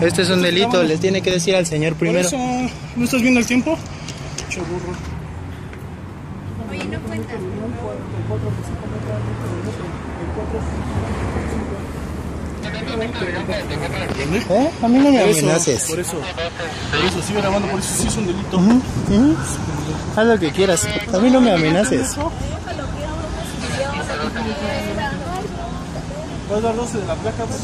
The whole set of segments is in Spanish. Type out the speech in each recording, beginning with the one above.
Este es un delito, les tiene que decir al señor Por primero. eso, ¿no estás viendo el tiempo? Che burro. Oye, no cuentas. ¿Eh? A mí no me amenaces. por eso, por eso, sigue grabando, por eso sí es un delito. Haz lo que quieras. A mí no me amenaces. ¿Puedes dar 12 de la placa? por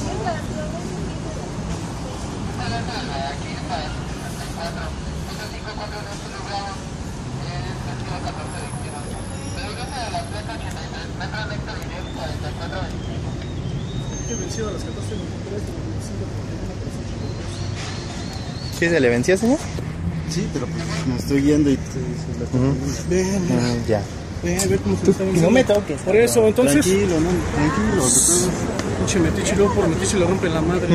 ¿Sí se le venció, señor? Sí, pero pues me estoy yendo y te, se la. Ven, Mm, ya. ven, a ver cómo se lo está No me toques. Por eso, entonces, Tranquilo, no, tranquilo. pinche metiche, y luego por metiche le rompe la madre.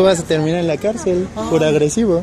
Tú vas a terminar en la cárcel por agresivo.